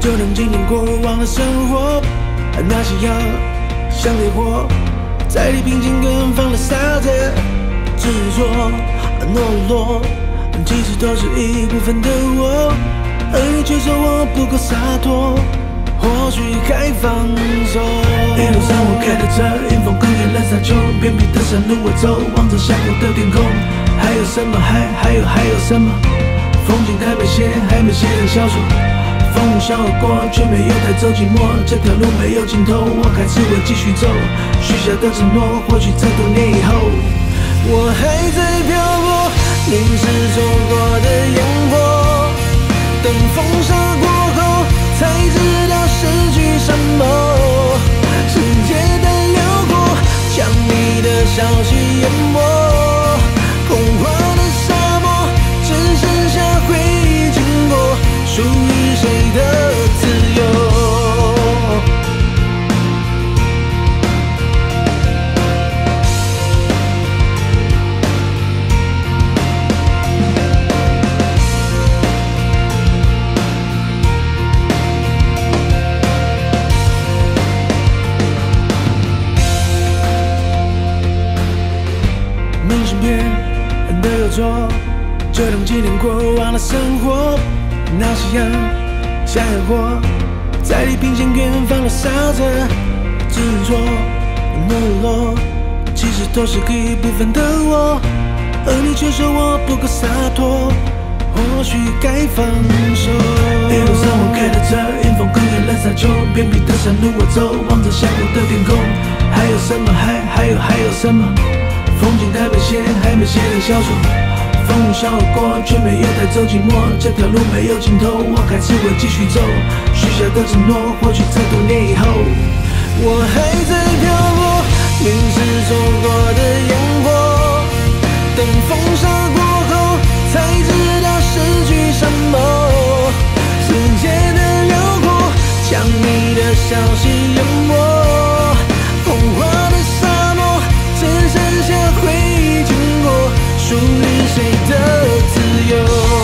就能纪念过往的生活。那夕阳像烈火，在你平静远放了洒着？执着、懦弱，其实都是一部分的我。而你却说我不够洒脱，或许该放手。一路上我开着车，迎风跨越了沙丘，偏僻的山路我走，望着峡谷的天空。还有什么？还还有还有什么？风景还没写，还没写成小说。风雨笑过，却没有带走寂寞。这条路没有尽头，我还是会继续走。许下的承诺，或许在多年以后，我还在漂泊。凝视错过的烟火，等风沙过后，才知道失去什么。世界的辽阔，将你的消息淹没，空旷的沙漠，只剩下回忆经过。的自由。明信片的有戳就当纪念过往的生活。那夕阳下野火，在地平线远方燃烧着执着没落，其实都是一部分的我，而你却说我不够洒脱。或许该放手。一路上我开着车，迎风狂野冷沙丘，偏僻的山路我走，望着下午的天空。还有什么？还还有还有什么？风景还没写，还没写的小说。风雨笑而过，却没有带走寂寞。这条路没有尽头，我还是会继续走。许下的承诺，或许在多年以后，我还在漂泊，凝视错过的烟火，等风沙过后，才知道失去什么。世界的辽阔，将你的消息淹没，属于谁的自由？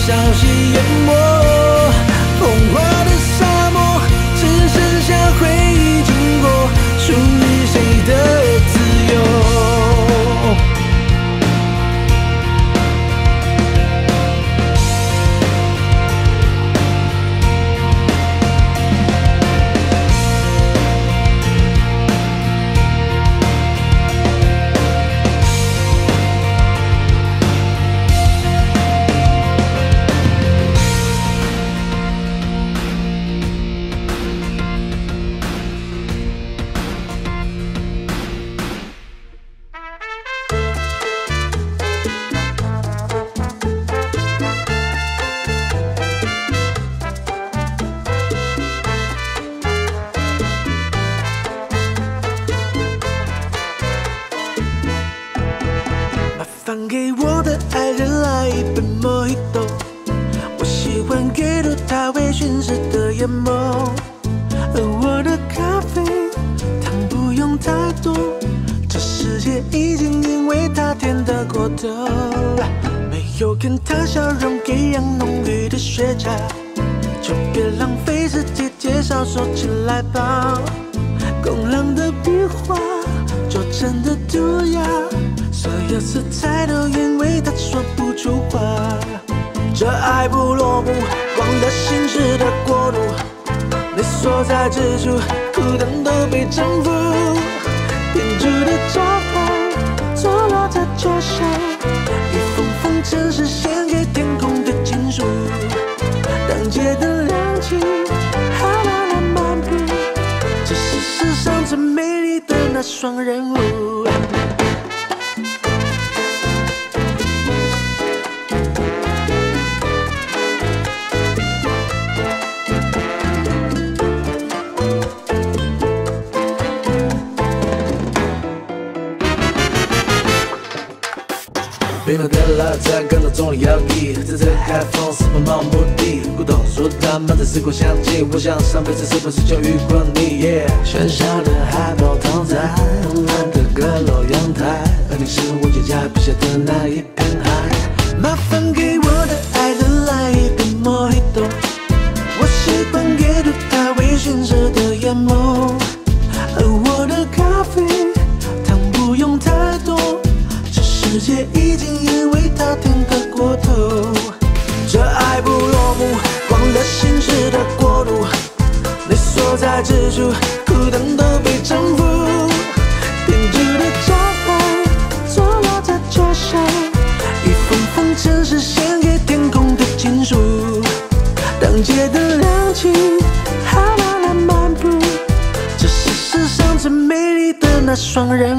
消息淹没，麻烦给我的爱人来一杯 Mojito，我喜欢给入它微醺时的眼眸，而我的咖啡糖不用太多，这世界已经因为它甜得过头，没有跟它笑容一样浓郁的雪茄，就别浪费时间介绍，说起来吧。工郎的笔画，拙真的涂鸦，所有色彩都因为他说不出话。这爱不落幕，光的心事的国度，你所在之处，苦等都被征服。编织的招牌，坐落在脚下，一封封城市献给天空的情书。当街的亮起，哈啦啦漫步。这是世上最美丽的那双人舞。冰冷的拉赞跟着总理摇曳，在这海风是奔冒目的。古董说他们在时光香气，我想上辈子是不是就遇过你喧嚣的海报躺在慵懒的阁楼阳台，而你是我脚下笔下的那一片海。麻烦给我的爱所在之处，苦等都被征服。编织的招牌，坐落在桌上，一封封城市献给天空的情书。当街灯亮起，哈啦啦漫步，这是世上最美丽的那双人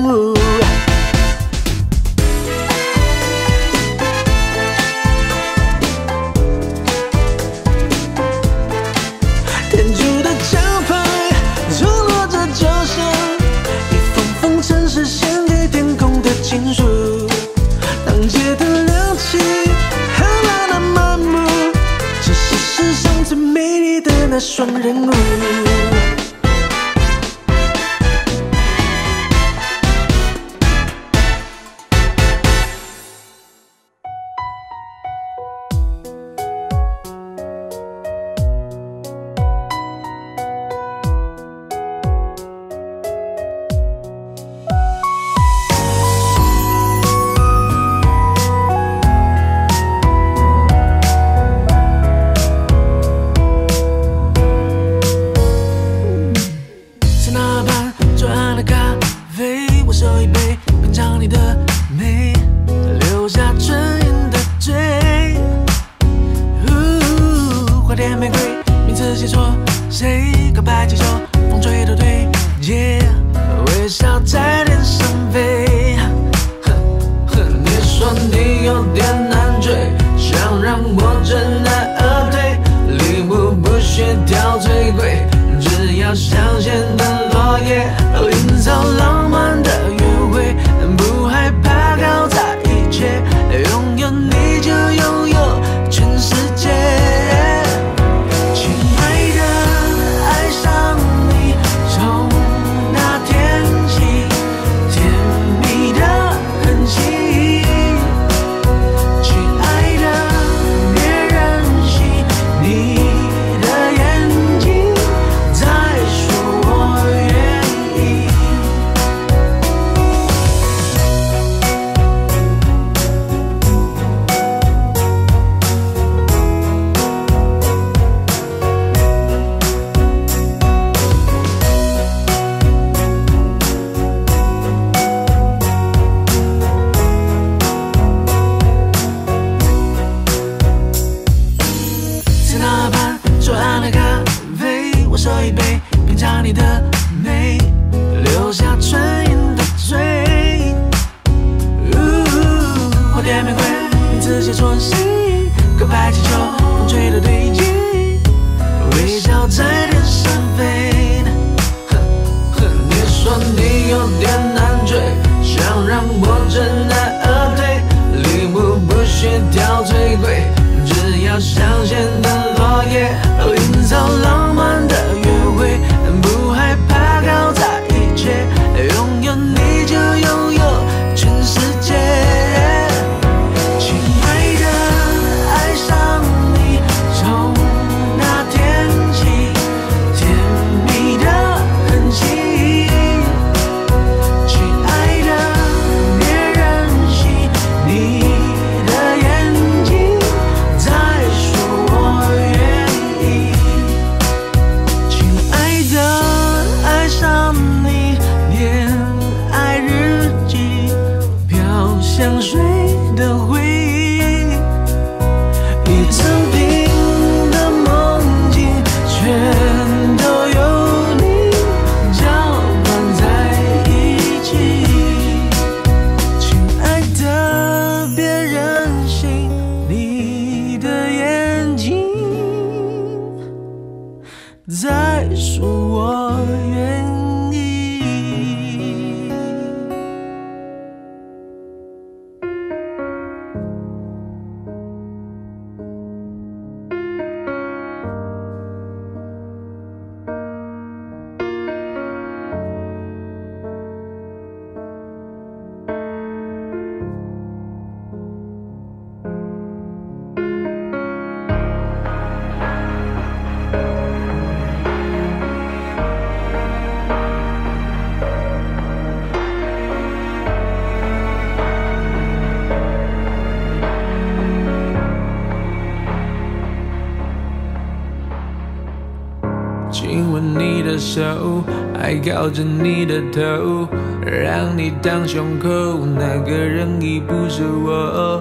吻你的头让你当胸口那个人已不是我。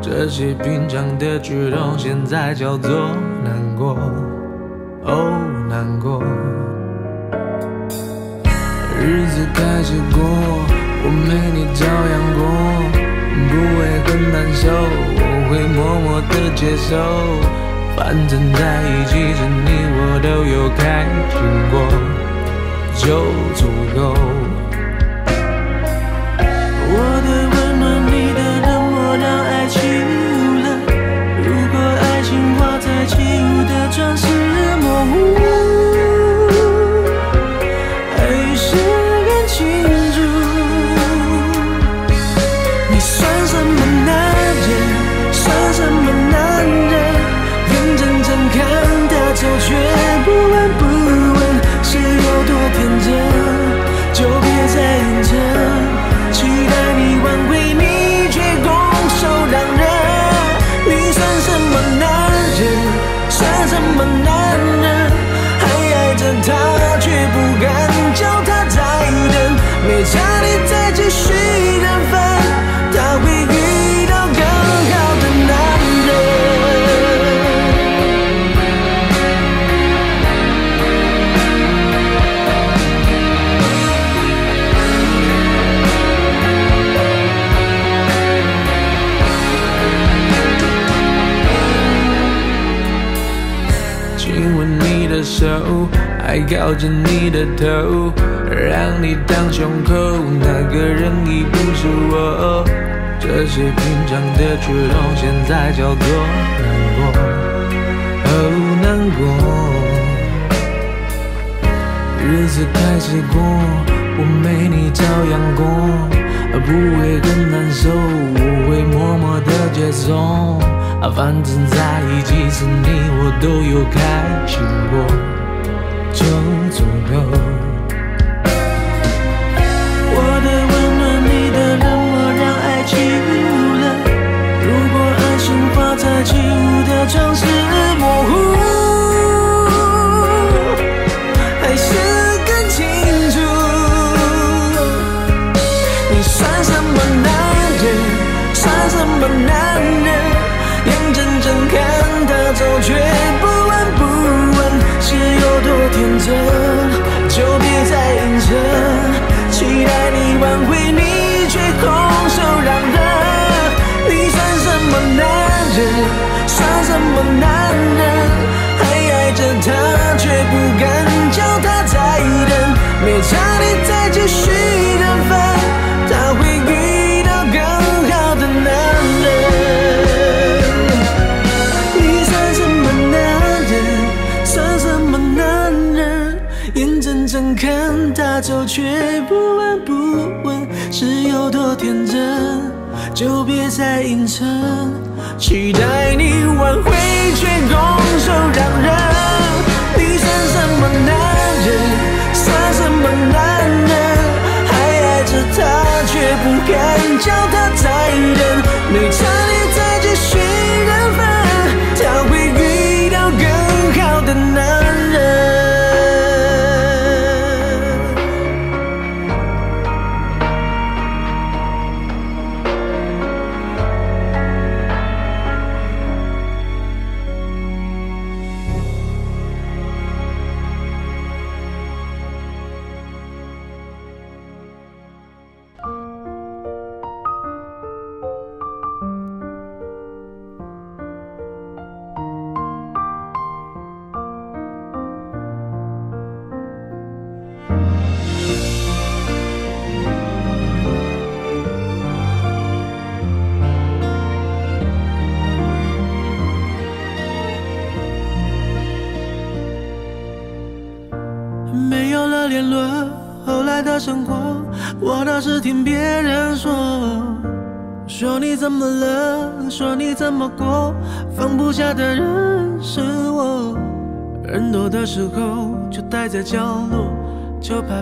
这些平常的举动现在叫做靠着你的头，让你当胸口，那个人已不是我。这些平常的举动，现在叫做难过，哦，难过。日子开始过，我没你照样过，不会很难受，我会默默的接受。反正在一起时，你我都有开心过，有我的温暖，你的冷漠，让爱起雾了。如果爱情挂在起雾的窗是模糊。真？就别再硬撑，期待你挽回，你却空手让人。你算什么男人？算什么男人？还爱着她，却不敢叫她再等。没差你再继续就别再硬撑，期待你挽回，却拱手让人。你算什么男人？算什么男人？还爱着他，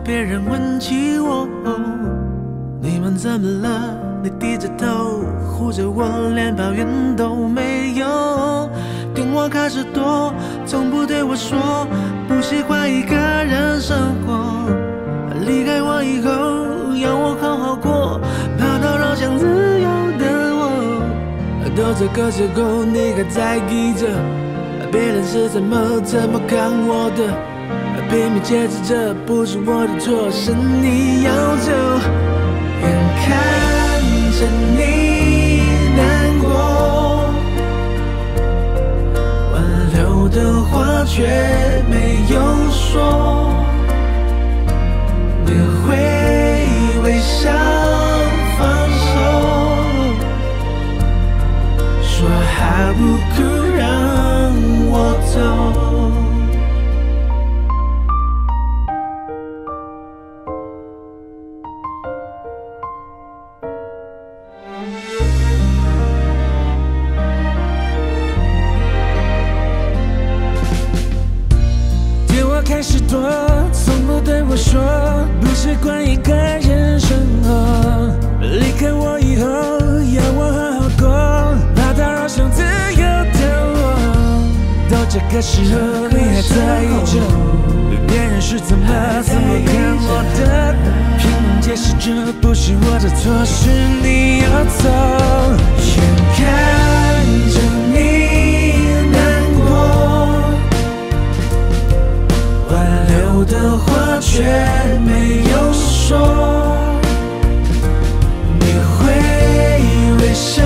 别人问起我。你们怎么了？你低着头护着我，连抱怨都没有。电话开始多，从不对我说不喜欢一个人生活。离开我以后，要我好好过，怕打扰想自由的我。都这个时候，你还在意着别人是怎么怎么看我的，拼命解释这不是我的错，是你要走。眼看着你难过，挽留的话却没有说，你会微笑放手，说还不哭让我走。说不习惯一个人生活。离开我以后，要我好好过，怕打扰想自由的我。到这个时候，你还在意着别人是怎么怎么看我的，拼命解释这不是我的错，是你要走。眼看着你难过。挽留的话却没有说，你会微笑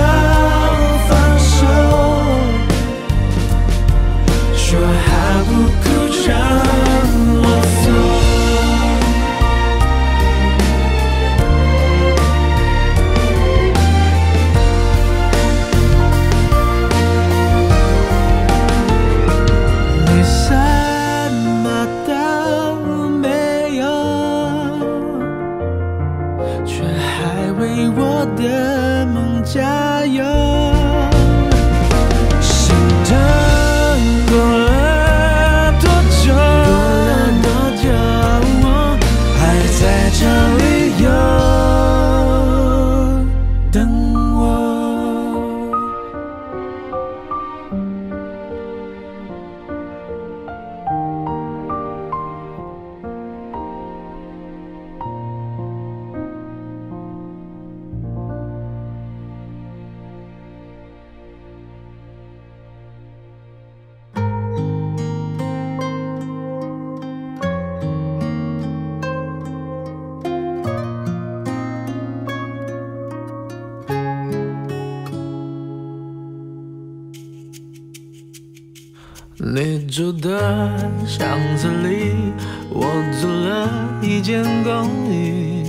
巷子里，我租了一间公寓，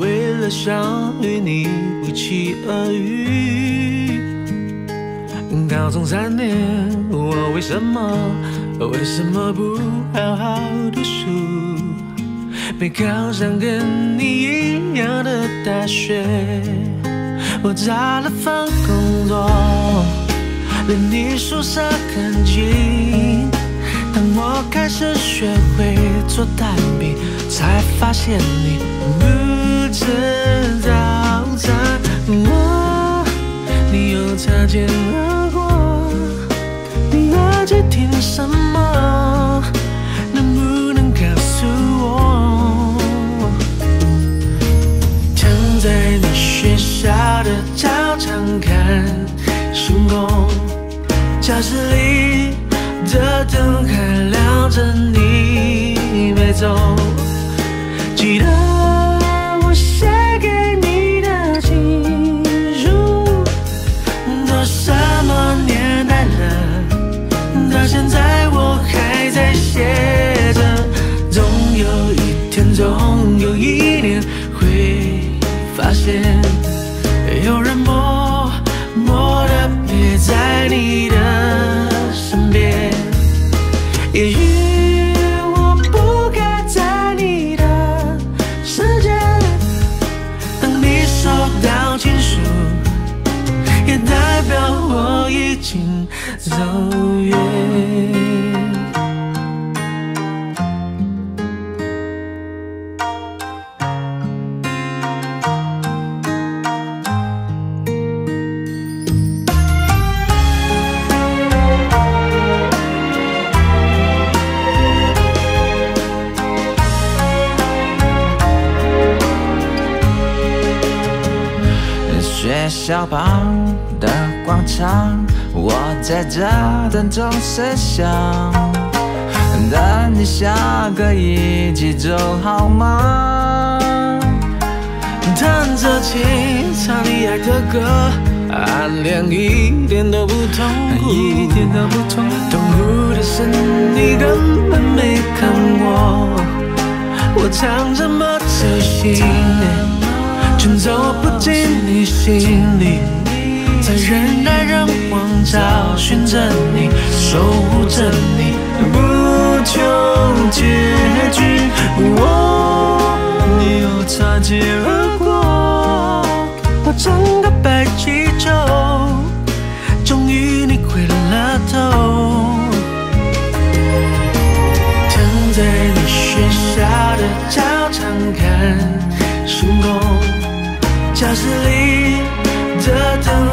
为了想与你不期而遇。高中三年，我为什么为什么不好好读书？没考上跟你一样的大学，我找了份工作。离你宿舍很近。我开始学会做蛋饼，才发现你不吃早餐。我，你又擦肩而过，你耳机听什么？能不能告诉我？躺在你学校的操场看星空。教室里的灯还亮着，你没走。在这等钟声响，等你下课一起走好吗？弹着琴，唱你爱的歌，暗恋一点都不痛苦，一点都不痛苦。痛苦的是你根本没看我，我唱这么走心，却走不进你心里，在人来人往找寻着你，守护着你，不求结局。我，你又擦肩而过，我整个白气球，终于你回了头。躺在你学校的操场看星空，教室里的灯，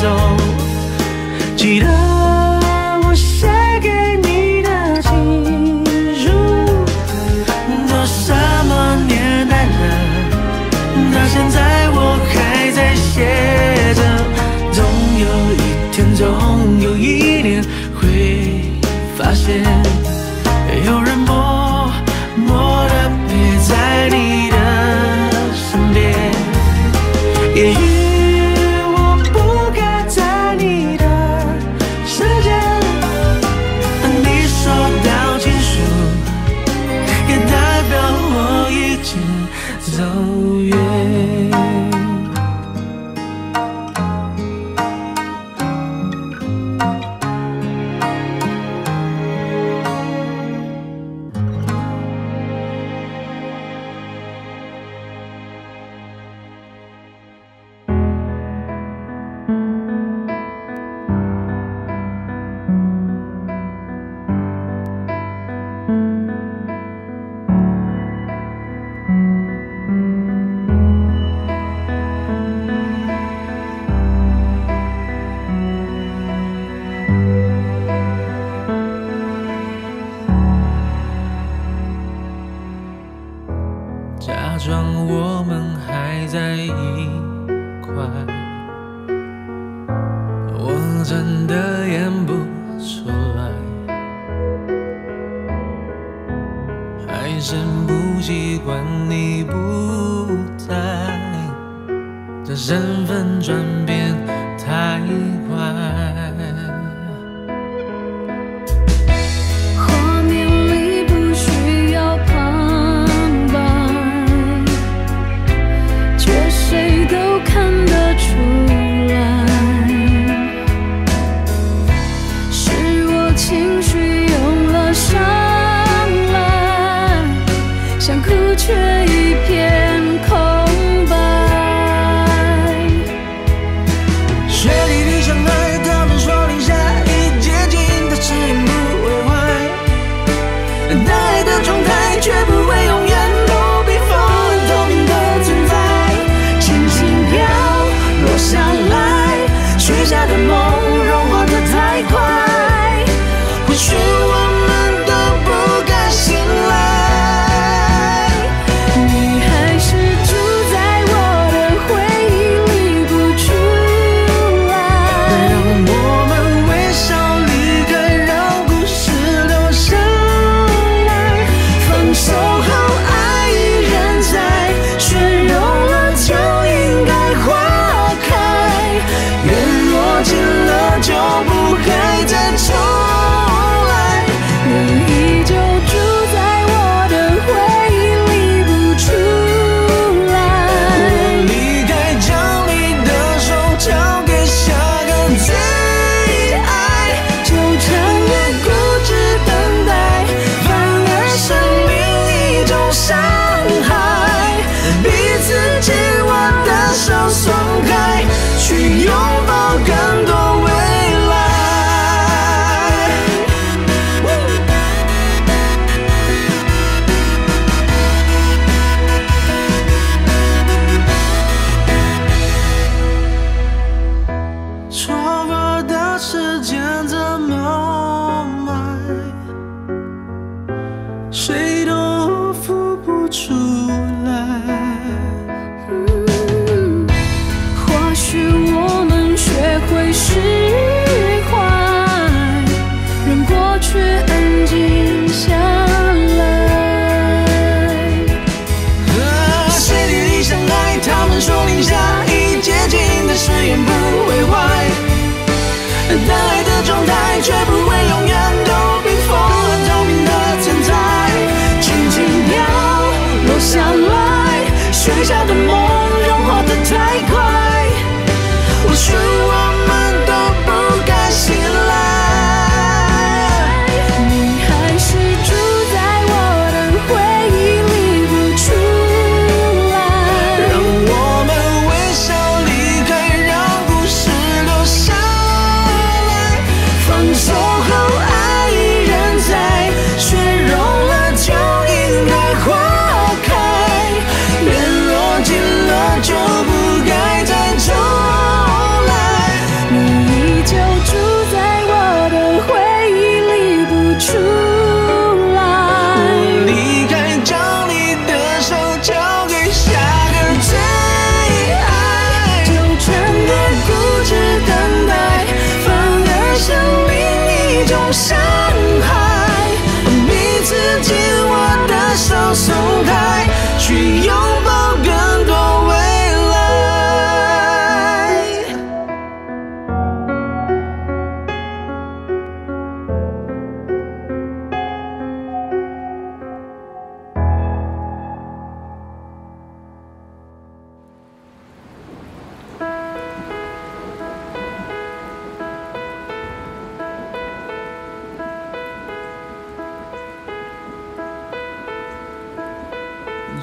走。记得我写给你的情书，都什么年代了，到现在我还在写着。总有一天，总有一年会发现，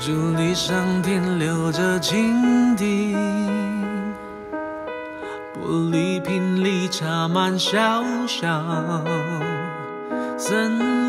竹篱上停留着蜻蜓玻璃瓶里插满小小森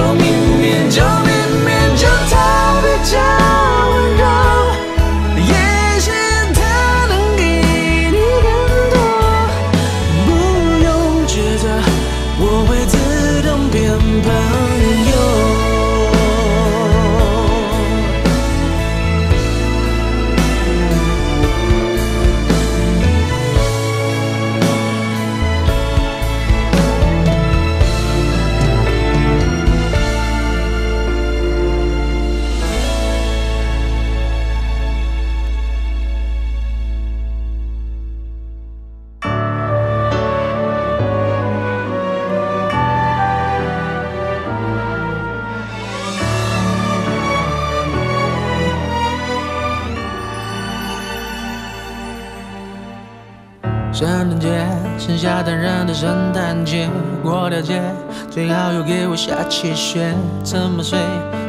to me 下起雪，怎么睡？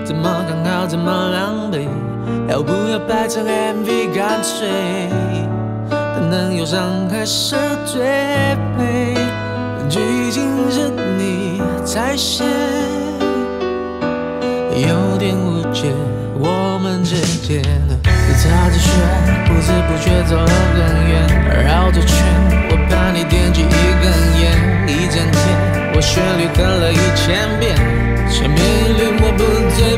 怎么刚好？怎么狼狈？要不要拍成 M V 干脆？可能有伤害是最美。剧情是你在写，有点误解我们之间。踏着雪，不知不觉走了很远，绕着圈，我怕你点起一根烟，一整。旋律哼了一千遍这命运我不醉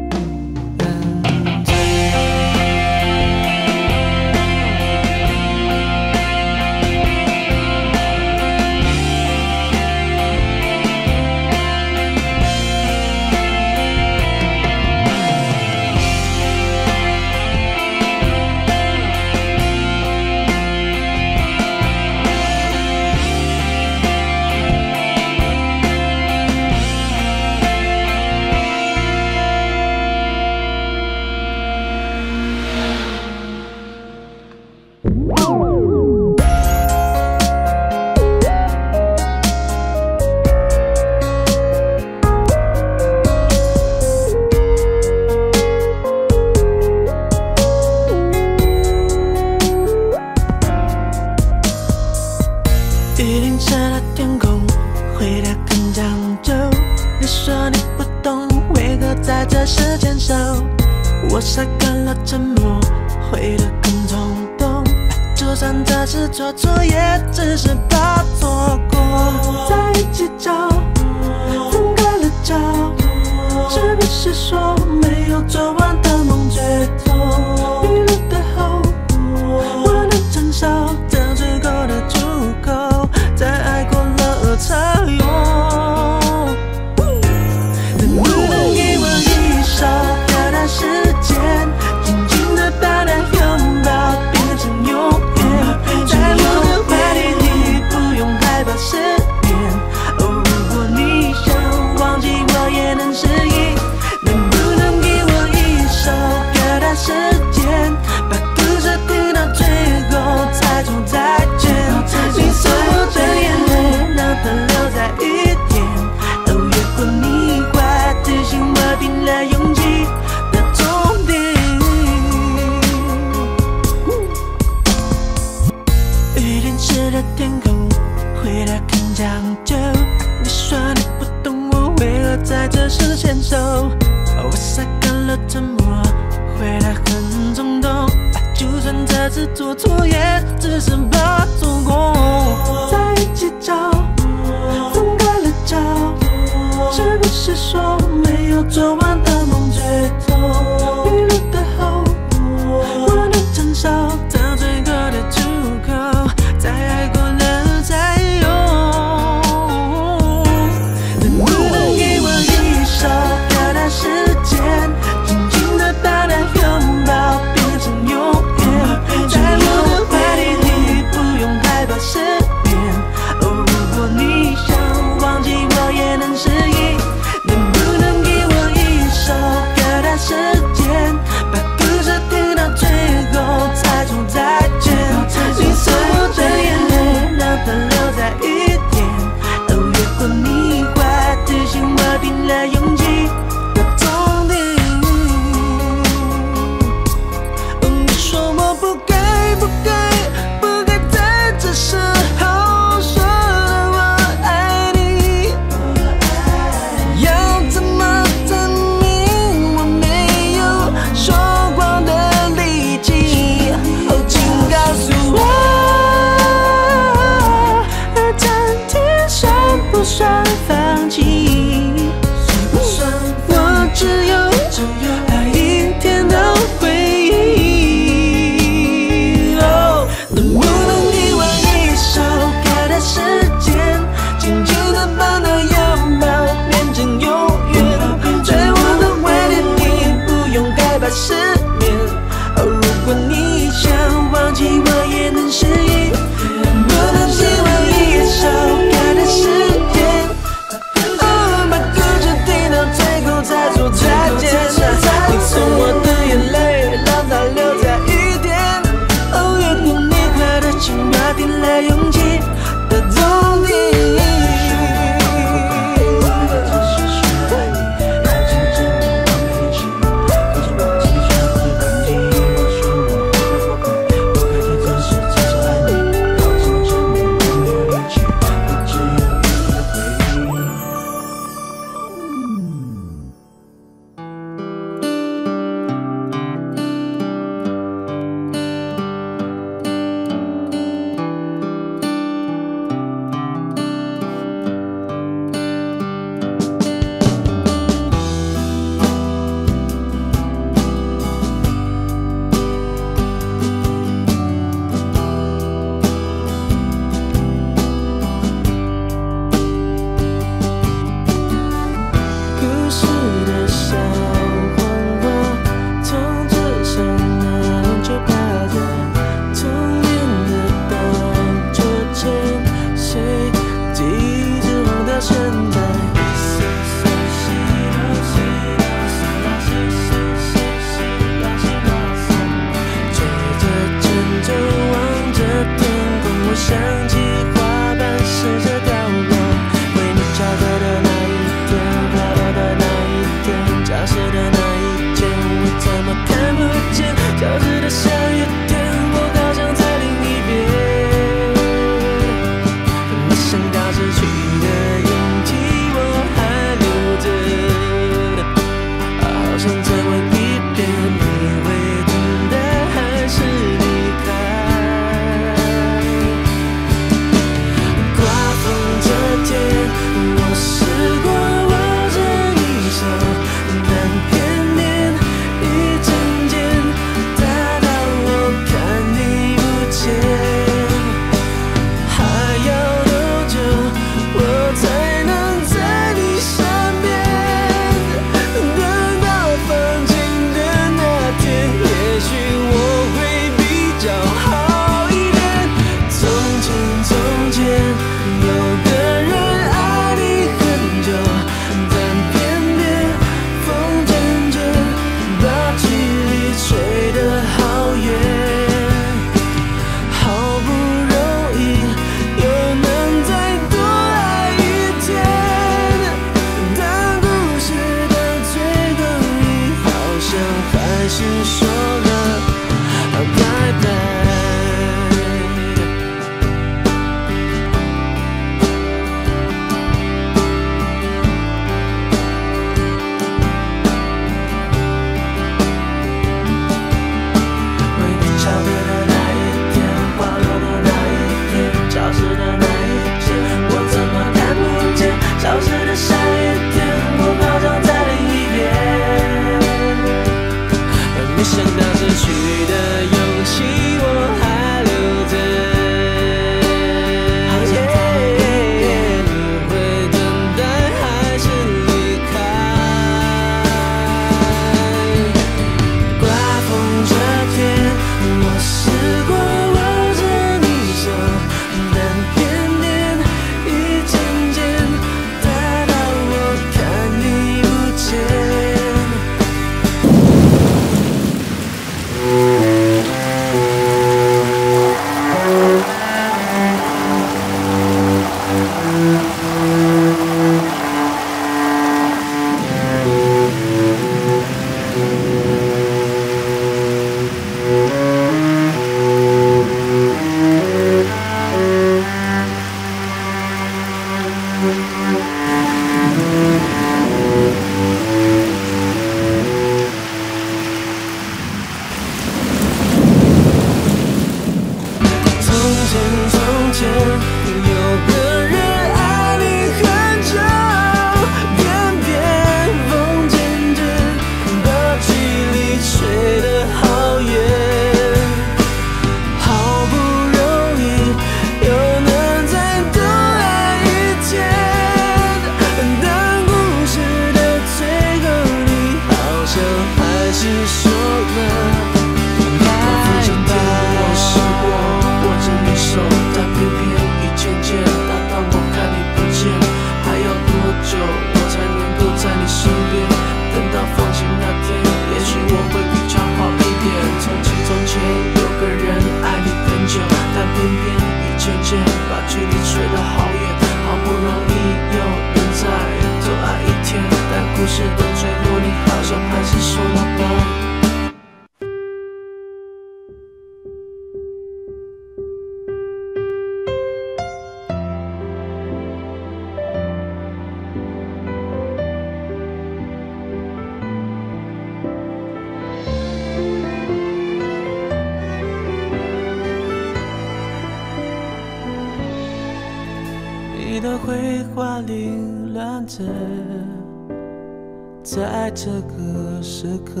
在这个时刻，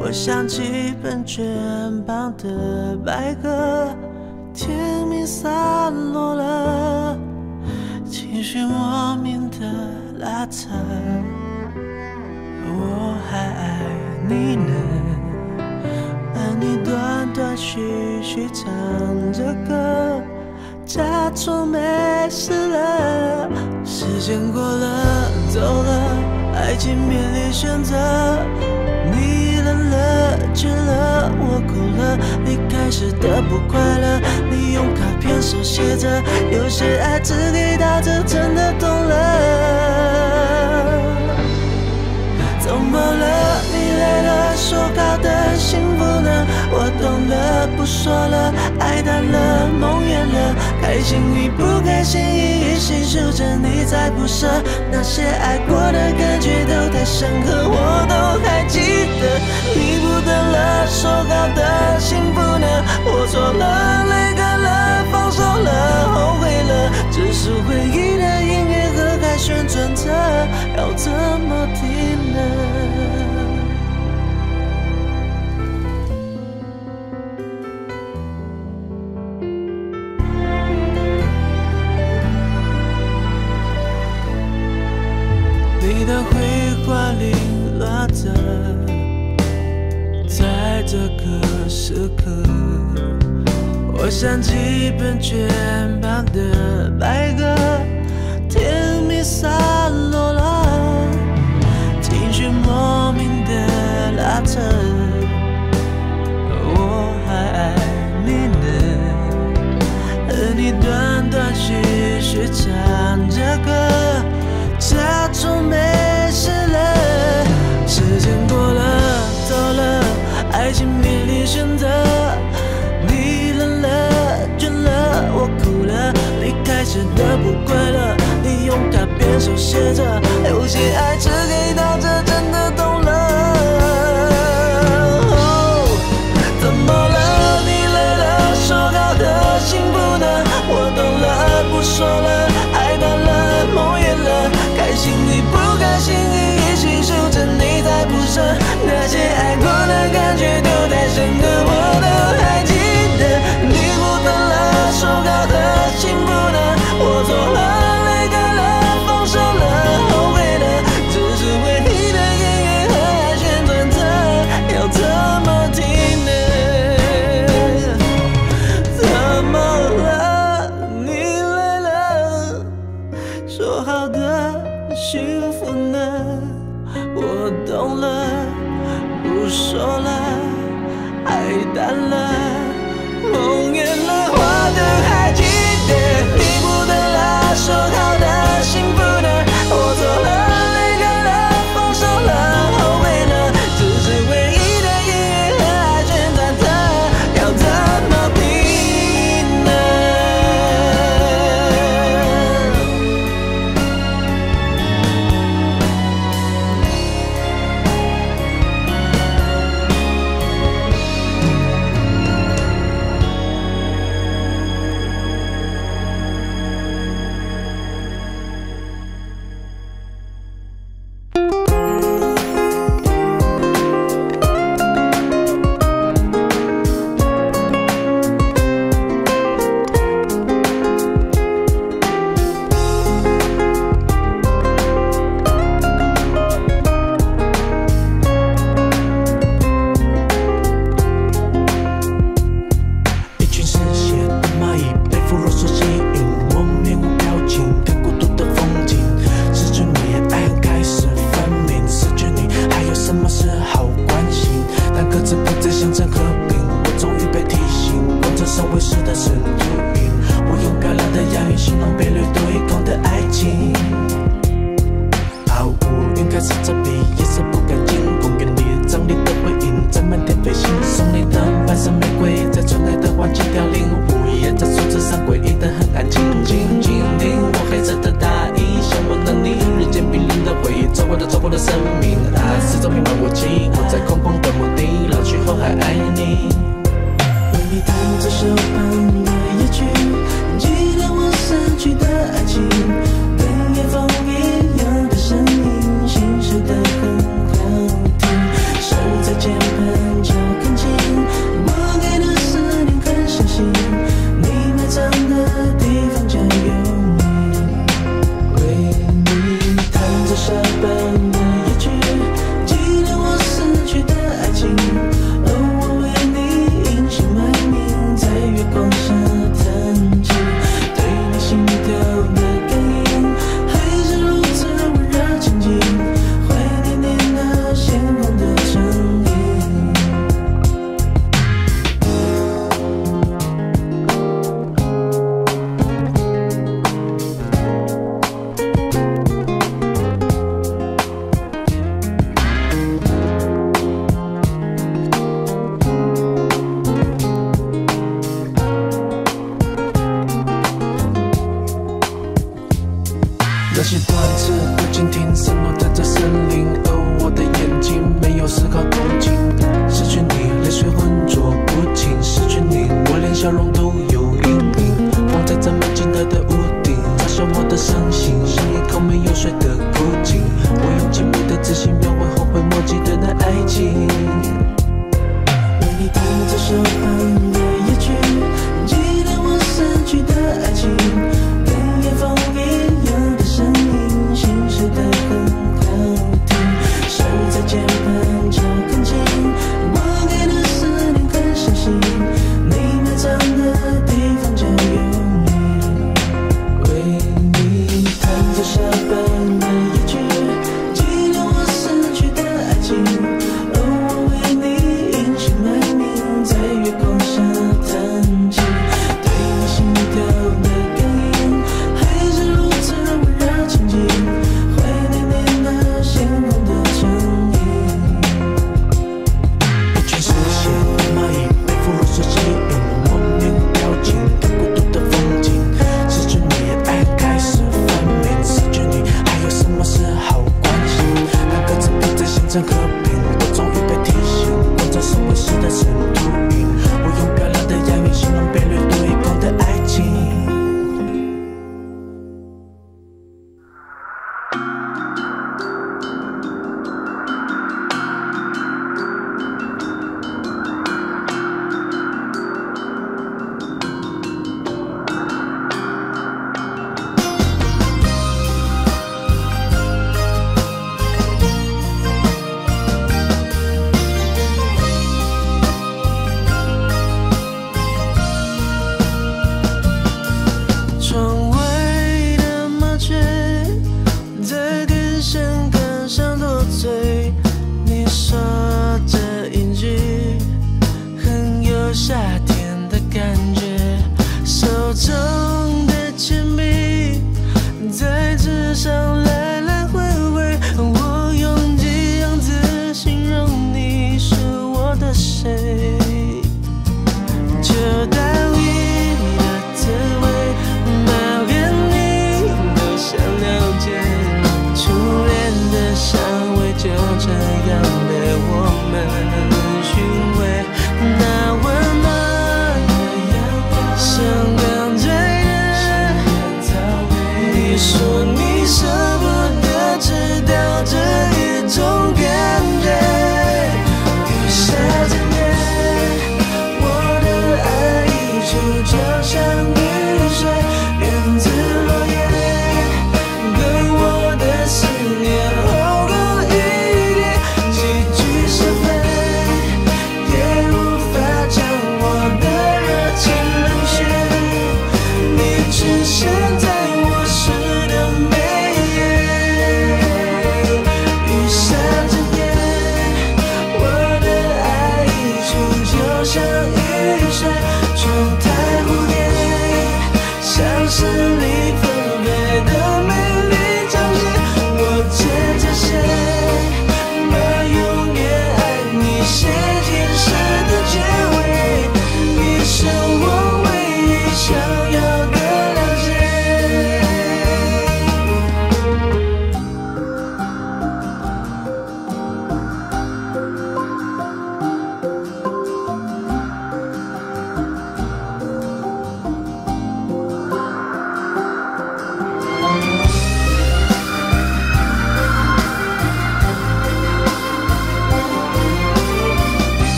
我想起本卷旁的白鸽，天明散落了，情绪莫名的拉扯，我还爱你呢。而你断断续续唱着歌，假装没事了。时间过了，走了，爱情面临选择。你冷了，倦了，我哭了。离开时的不快乐，你用卡片手写着，有些爱只给到这，真的懂了。怎么了？你累了，说好的幸福呢？我懂了，不说了，爱淡了，梦远了，开心与不开心一一细数着，你在不舍，那些爱过的感觉都太深刻，我都还记得。你不等了，说好的幸福呢？我错了，泪干了，放手了，后悔了，只是回忆的音乐盒还旋转着，要怎么停呢？在这个时刻，我想起本卷旁的白鸽，甜蜜散落了，情绪莫名的拉扯，我还爱你呢。和你断断续续唱着歌，真的不快乐，你用卡片手写着，有些爱只给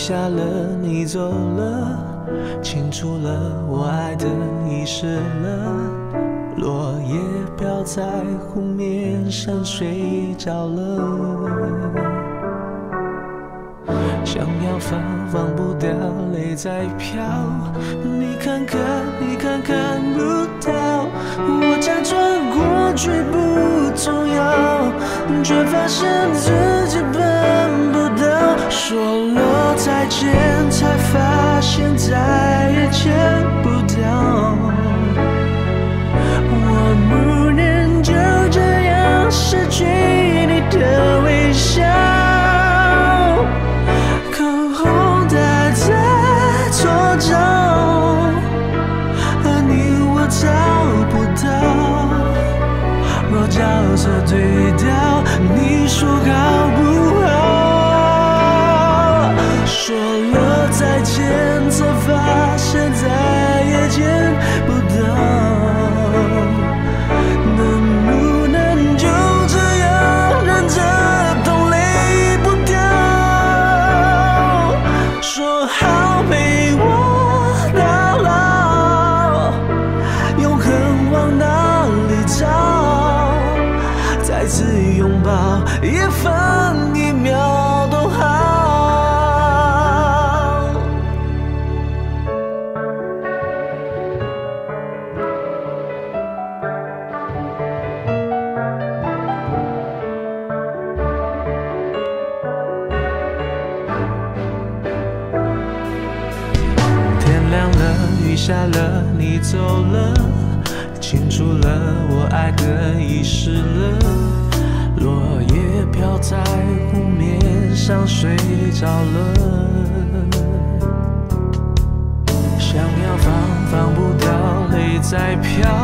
下了你走了清楚了我爱的遗失了落叶飘在湖面上睡着了。想要放放不掉泪在飘。你看看你看看不到我假装过去不重要却发现自己办不到说了间才发现再也见不到，我不能就这样失去你的微笑。口红打在左掌，而你我找不到。若角色对调，你说好。在飘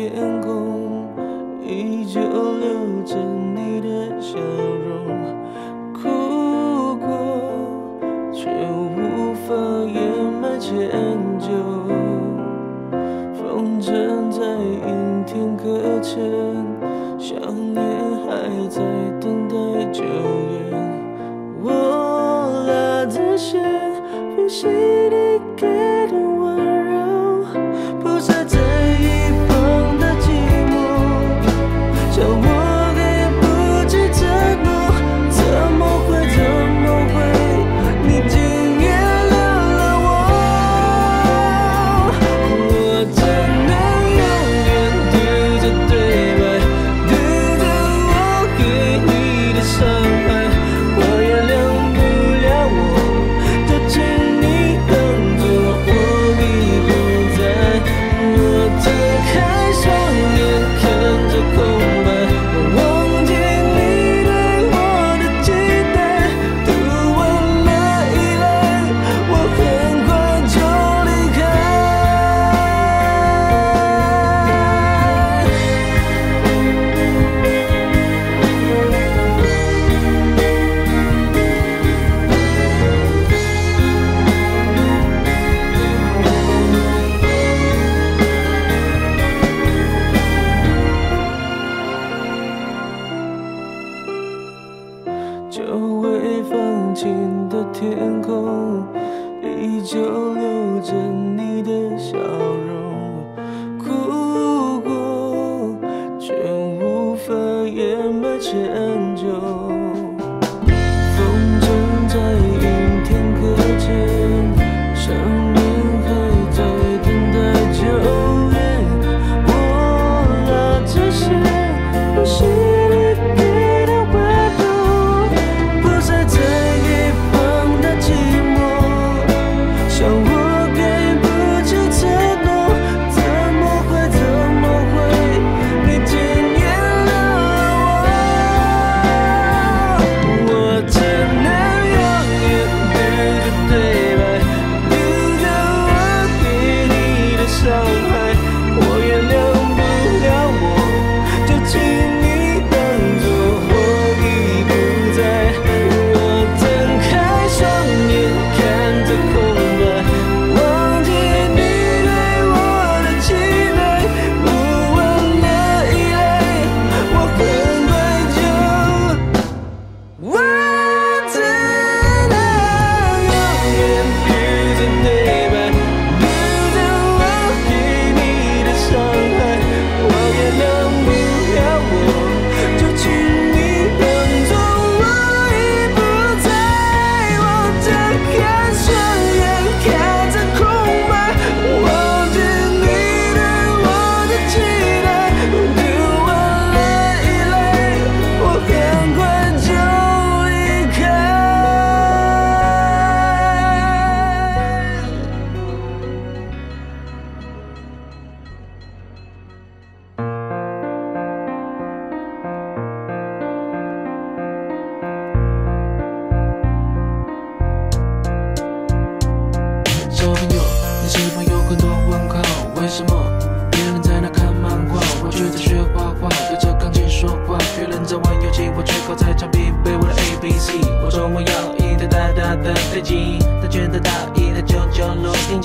天空依旧留着你的笑容哭过却无法掩埋歉疚。风筝在阴天搁浅想念还在等待救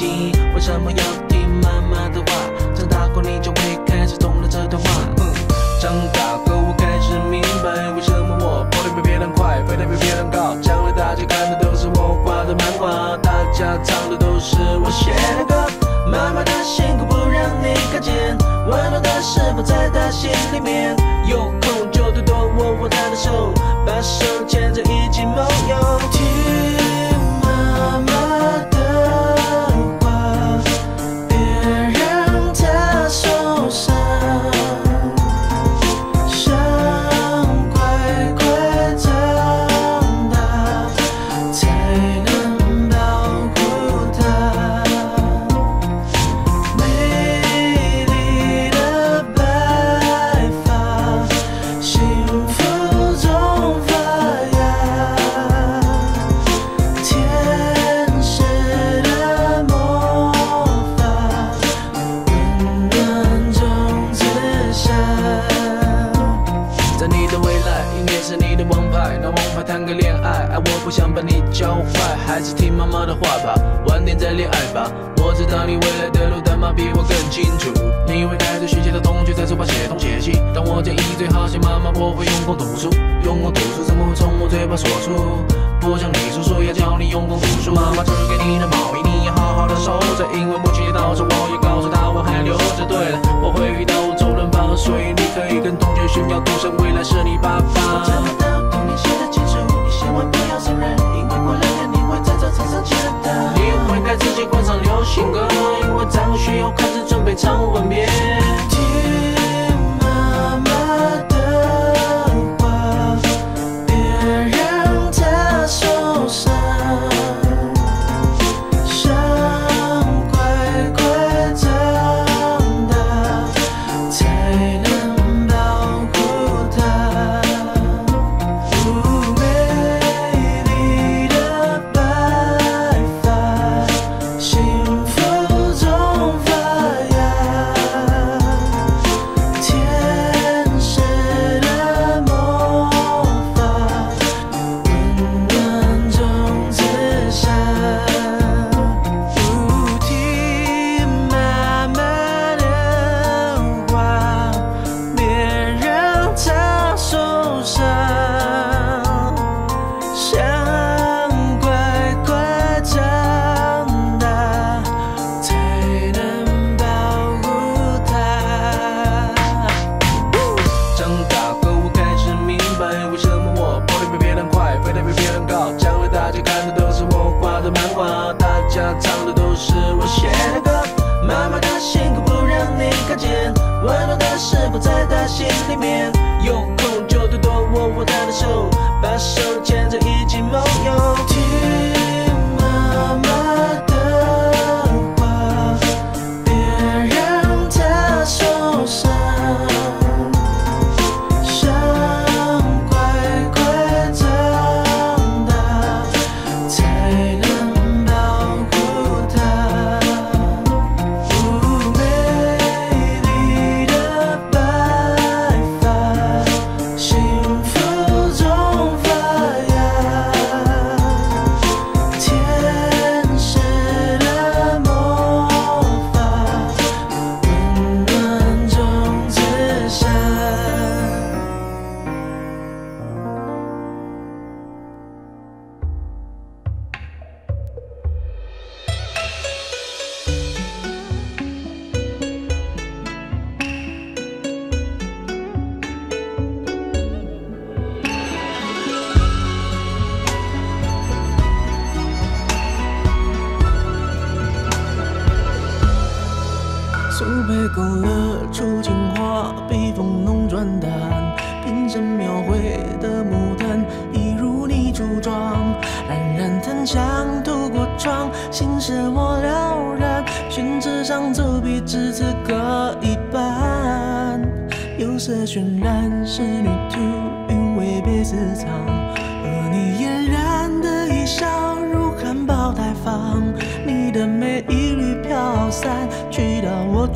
洛定机。为什么要听妈妈的话？长大后你就会开始懂了这段话。嗯，长大后我开始明白，为什么我跑得比别人快，飞得比别人高。将来大家看的都是我画的漫画，大家唱的都是我写的歌。妈妈的辛苦不让你看见，温暖的是否在她心里面？有空就多多握握她的手，把手牵着一起梦游。听吧。我知道你未来的路，但妈比我更清楚。你会开始学习的同学在书包写东写西，但我建议最好写妈妈，我会用功读书，用功读书怎么会从我嘴巴说出？不像你叔叔要教你用功读书，妈妈织给你的毛衣你要好好的收着，因为母亲节到时我也告诉她我还留着。对了，我会遇到周润发，所以你可以跟同学炫耀，赌神未来是你爸爸。新歌，因为张学友开始准备唱吻别。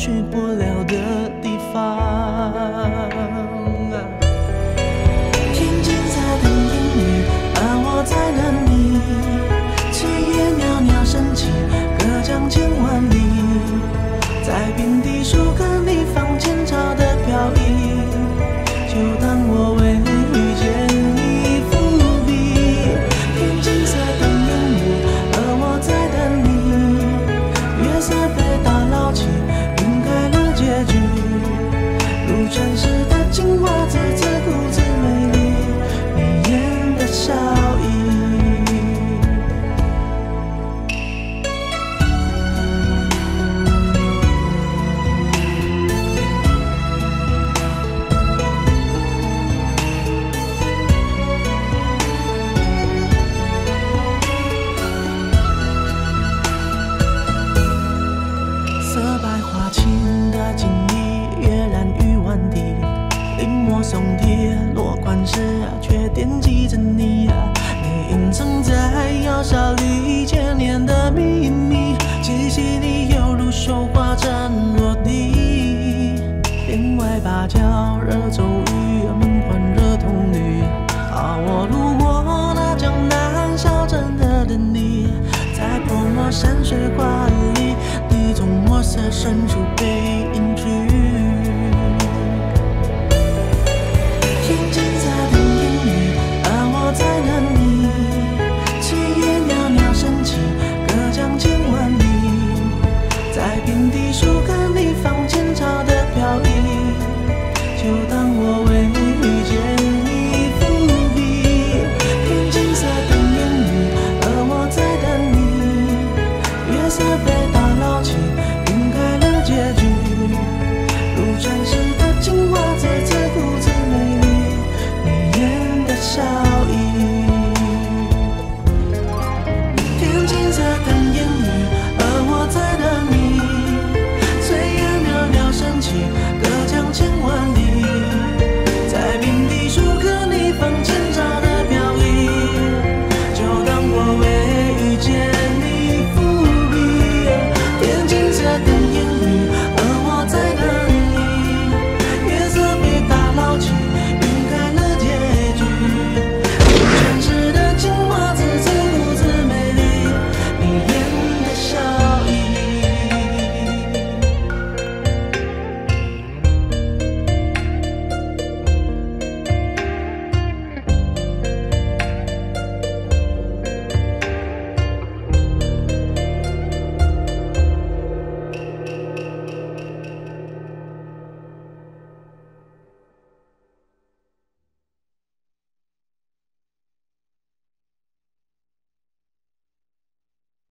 到我去不